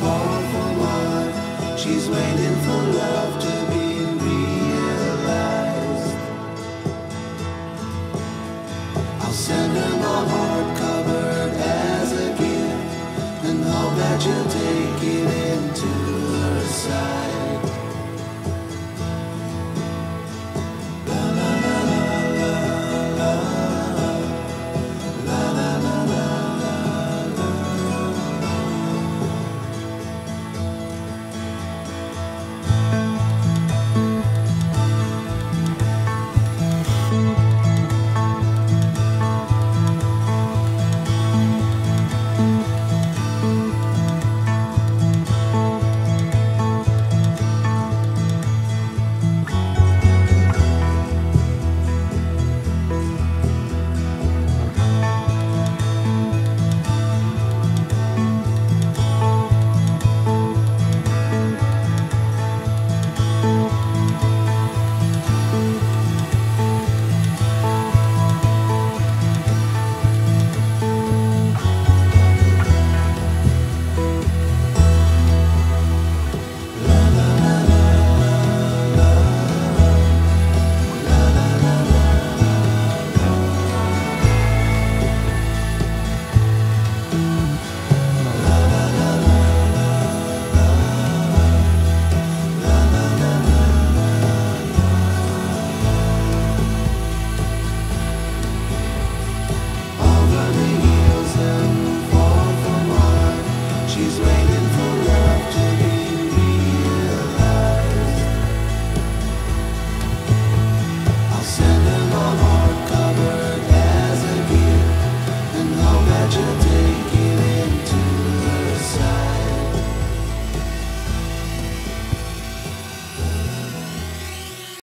fall for. She's waiting for love to be realized. I'll send her my heart.